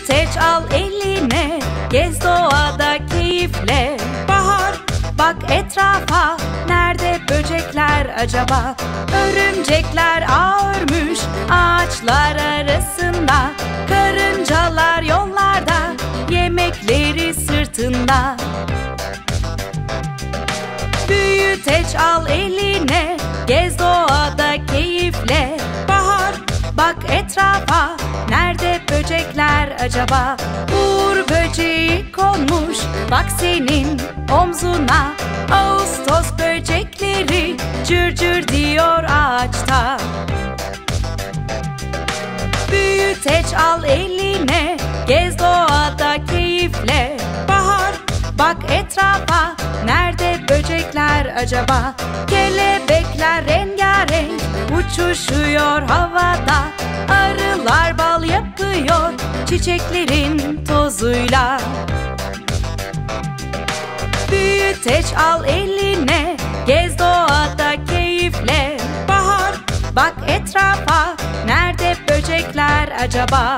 Büyüteç al eline Gez doğada keyifle. Bahar bak etrafa Nerede böcekler acaba? Örümcekler ağ örmüş Ağaçlar arasında. Karıncalar yollarda Yemekleri sırtında. Büyüteç al eline Gez doğada keyifle. Bahar bak etrafa acaba? Uğur böceği konmuş Bak senin omzuna. Ağustos böcekleri Cır cır diyor ağaçta. Büyüteç al eline Gez doğada keyifle. Bahar bak etrafa Nerede böcekler acaba? Kelebekler rengarenk Uçuşuyor havada. Arılar Çiçeklerin tozuyla. Büyüteç al eline Gez doğada keyifle. Bahar bak etrafa Nerede böcekler acaba